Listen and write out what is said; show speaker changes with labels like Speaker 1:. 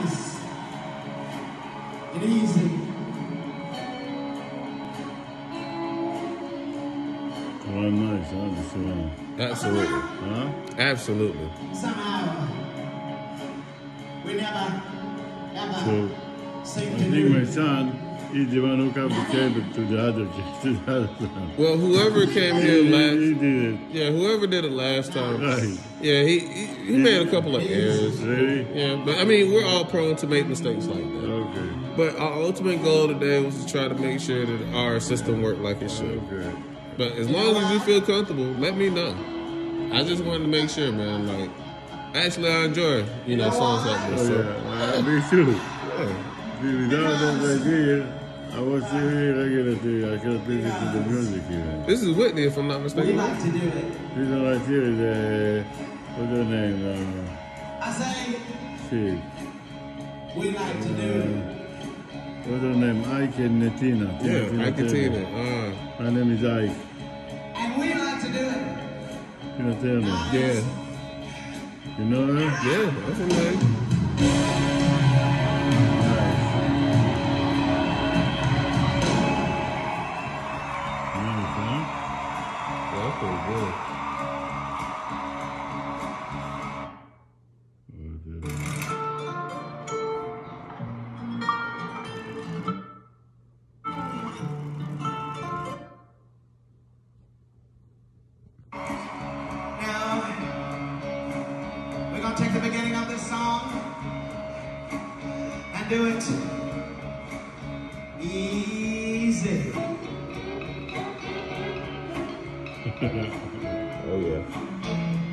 Speaker 1: nice and easy.
Speaker 2: One nice, huh? The song.
Speaker 3: Absolutely.
Speaker 2: Huh?
Speaker 3: Absolutely.
Speaker 1: Somehow, we never, ever
Speaker 2: So
Speaker 1: seem
Speaker 2: I
Speaker 1: to
Speaker 2: think my
Speaker 1: do
Speaker 2: son one who got the cable to the other to the other son.
Speaker 3: Well, whoever came
Speaker 2: He,
Speaker 3: here
Speaker 2: he
Speaker 3: last,
Speaker 2: did it.
Speaker 3: yeah, whoever did it last time,
Speaker 2: Right.
Speaker 3: yeah, he he, he made a couple of errors.
Speaker 2: Really?
Speaker 3: Yeah, but I mean, we're all prone to make mistakes like that.
Speaker 2: Okay.
Speaker 3: But our ultimate goal today was to try to make sure that our system worked like it should.
Speaker 2: Okay.
Speaker 3: But as long as you feel comfortable, let me know. I just wanted to make sure, man. Like, actually, I enjoy you know songs like this.
Speaker 2: Oh,
Speaker 3: So,
Speaker 2: yeah. Me too. Without that idea, I was here regularly. I could listen to the music even.
Speaker 3: this is Whitney, if I'm not mistaken.
Speaker 1: We like to do it.
Speaker 2: This one right here is, uh, what's her name? Uh,
Speaker 1: I say
Speaker 2: shit.
Speaker 1: we like to do it.
Speaker 2: What's her name? Ike and Netina.
Speaker 3: Yeah, I can
Speaker 2: Tina
Speaker 3: see
Speaker 2: Turner.
Speaker 3: that. Uh,
Speaker 2: My name is Ike.
Speaker 1: And we like to do it.
Speaker 2: Tina Turner.
Speaker 3: yeah,
Speaker 2: You know her?
Speaker 3: yeah, that's her name.
Speaker 1: Now, we're to take the beginning of this song and do it easy. Mm-hmm.
Speaker 3: oh yeah.